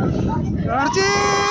अर्जित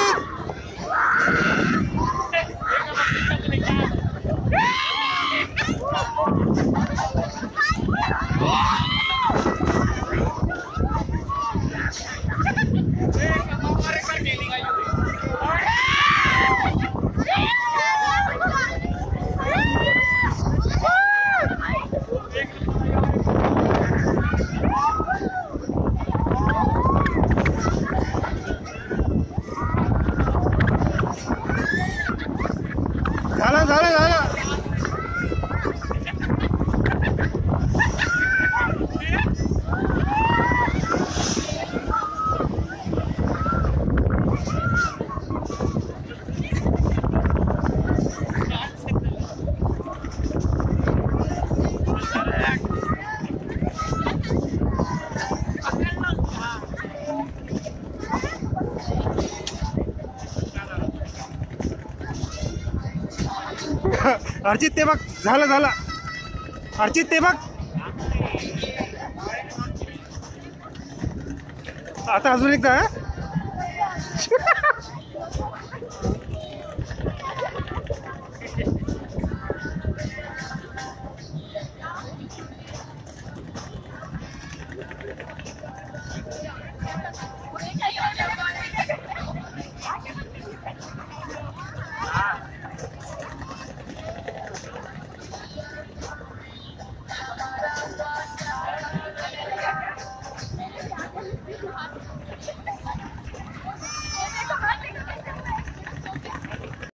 अर्जित ते बघ. अर्जित ते बघ. आता अजून एकदा